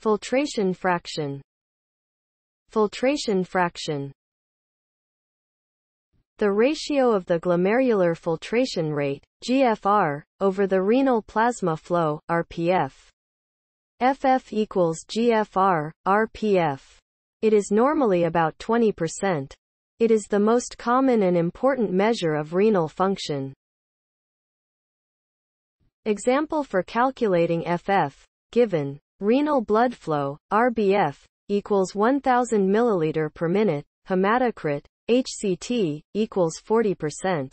Filtration fraction. Filtration fraction. The ratio of the glomerular filtration rate, GFR, over the renal plasma flow, RPF. FF equals GFR, RPF. It is normally about 20%. It is the most common and important measure of renal function. Example for calculating FF, given renal blood flow, RBF, equals 1000 milliliter per minute, hematocrit, HCT, equals 40%.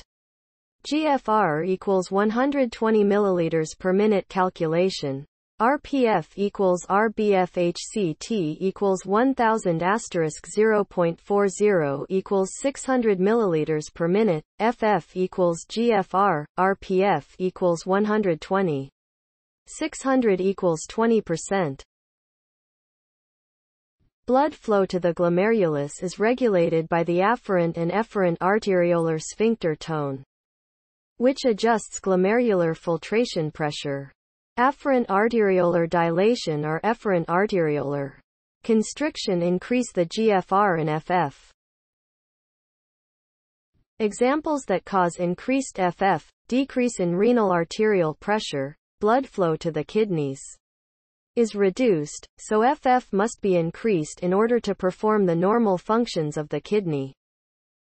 GFR equals 120 milliliters per minute calculation. RPF equals RBF HCT equals 1000 asterisk 0.40 equals 600 milliliters per minute, FF equals GFR, RPF equals 120. 600 equals 20%. Blood flow to the glomerulus is regulated by the afferent and efferent arteriolar sphincter tone, which adjusts glomerular filtration pressure. Afferent arteriolar dilation or efferent arteriolar constriction increase the GFR and FF. Examples that cause increased FF, decrease in renal arterial pressure, blood flow to the kidneys is reduced, so FF must be increased in order to perform the normal functions of the kidney.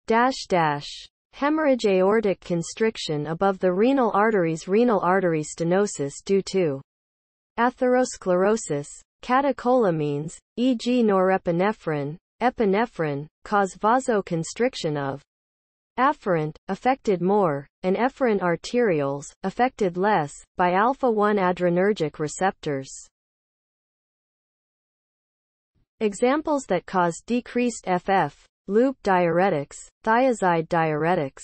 Dash dash. Hemorrhage aortic constriction above the renal arteries renal artery stenosis due to atherosclerosis, catecholamines, e.g. norepinephrine, epinephrine, cause vasoconstriction of afferent, affected more, and efferent arterioles, affected less, by alpha-1 adrenergic receptors. Examples that cause decreased FF, loop diuretics, thiazide diuretics.